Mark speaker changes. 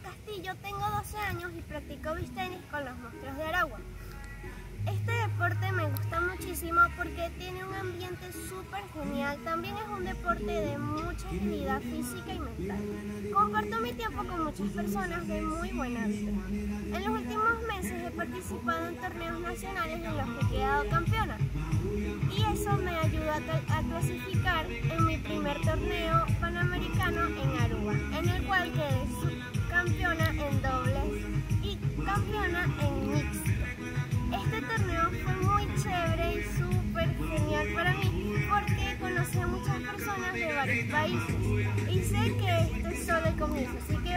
Speaker 1: Castillo, tengo 12 años y practico beach tenis con los monstruos de Aragua. Este deporte me gusta muchísimo porque tiene un ambiente súper genial. También es un deporte de mucha actividad física y mental. Comparto mi tiempo con muchas personas de muy buen hábito. En los últimos meses he participado en torneos nacionales en los que he quedado campeona. Y eso me ayudó a, a clasificar en mi primer torneo panamericano en Aruba, en el cual quedé personas de varios países y sé que este es solo el comienzo, así que.